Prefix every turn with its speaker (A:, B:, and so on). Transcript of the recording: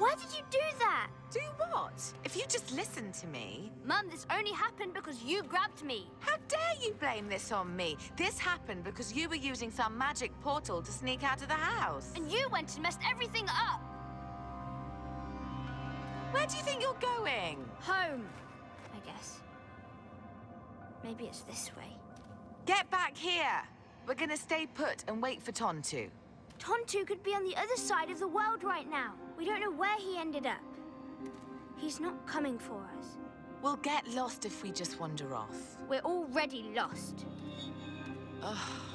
A: Why did you do that?
B: Do what? If you just listen to me.
A: Mum, this only happened because you grabbed me.
B: How dare you blame this on me? This happened because you were using some magic portal to sneak out of the house.
A: And you went and messed everything up.
B: Where do you think you're going?
A: Home, I guess. Maybe it's this way.
B: Get back here! We're gonna stay put and wait for Tontu.
A: Tontu could be on the other side of the world right now. We don't know where he ended up. He's not coming for us.
B: We'll get lost if we just wander off.
A: We're already lost.
B: Ugh.